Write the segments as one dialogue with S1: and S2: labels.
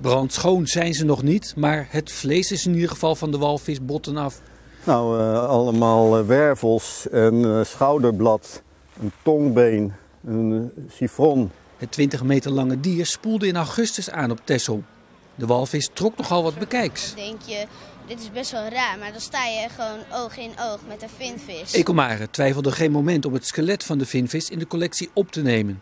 S1: Brandschoon zijn ze nog niet, maar het vlees is in ieder geval van de walvis botten af.
S2: Nou, uh, allemaal wervels, een schouderblad, een tongbeen, een sifron.
S1: Het 20 meter lange dier spoelde in augustus aan op Texel. De walvis trok nogal wat bekijks.
S3: denk je, dit is best wel raar, maar dan sta je gewoon oog in oog met een vinvis.
S1: Ecomare twijfelde geen moment om het skelet van de vinvis in de collectie op te nemen.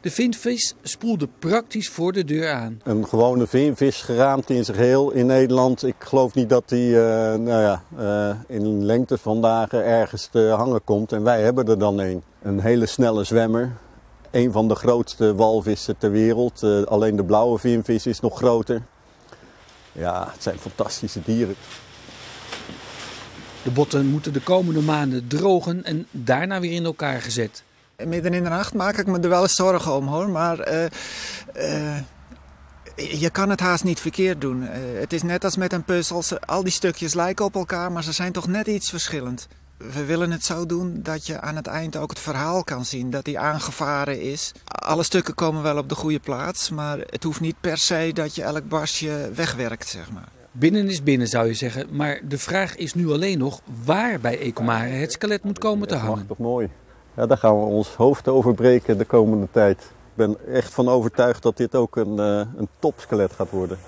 S1: De vinvis spoelde praktisch voor de deur aan.
S2: Een gewone vinvis geraamd in zijn geheel in Nederland. Ik geloof niet dat die uh, nou ja, uh, in lengte van dagen ergens te hangen komt. En wij hebben er dan een. Een hele snelle zwemmer. Een van de grootste walvissen ter wereld. Uh, alleen de blauwe vinvis is nog groter. Ja, het zijn fantastische dieren.
S1: De botten moeten de komende maanden drogen en daarna weer in elkaar gezet.
S4: Midden in de nacht maak ik me er wel eens zorgen om hoor, maar uh, uh, je kan het haast niet verkeerd doen. Uh, het is net als met een puzzel, al die stukjes lijken op elkaar, maar ze zijn toch net iets verschillend. We willen het zo doen dat je aan het eind ook het verhaal kan zien, dat die aangevaren is. Alle stukken komen wel op de goede plaats, maar het hoeft niet per se dat je elk barstje wegwerkt, zeg maar.
S1: Binnen is binnen zou je zeggen, maar de vraag is nu alleen nog waar bij Ecomare het skelet moet komen te hangen.
S2: Dat toch mooi. Ja, daar gaan we ons hoofd over breken de komende tijd. Ik ben echt van overtuigd dat dit ook een, uh, een topskelet gaat worden.